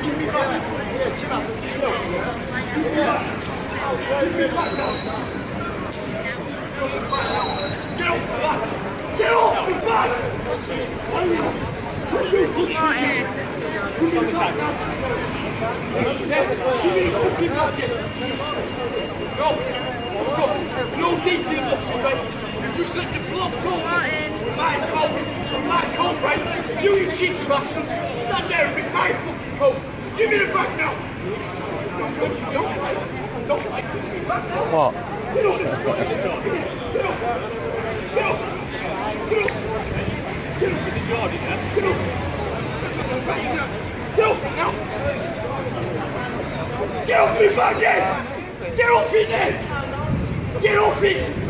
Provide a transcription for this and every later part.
Go. Go. No details of you, right? You just let the blood go. My coat. My coat, right? You, you cheeky bastard. Stand there and be my fucking coat. Give me the back now. What? Get off it. Get off. Get off. Get off. Get off. Get off. Right, you know. Get off it now. Get off me back. Get off it then. Get off it.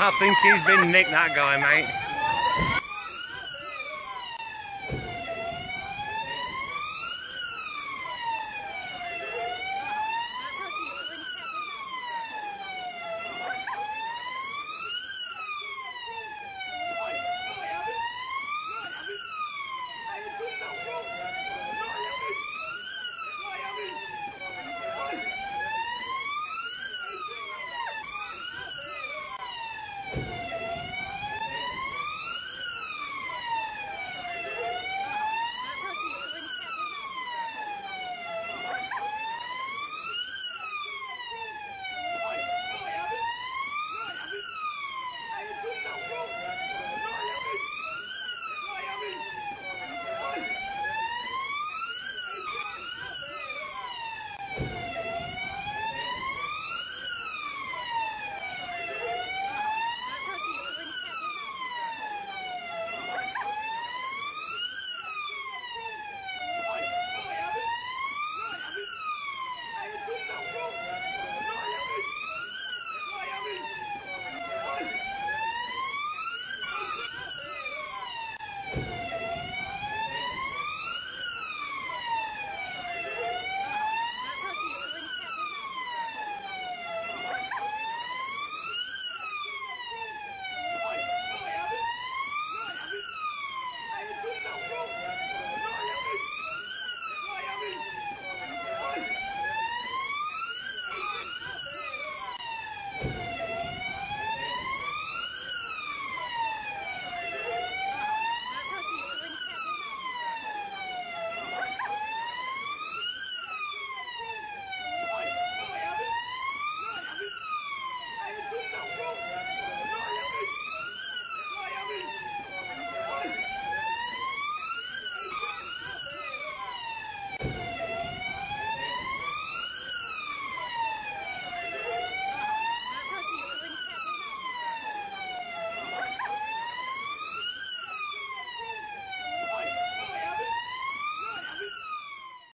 I think he's been nicked, that guy, mate.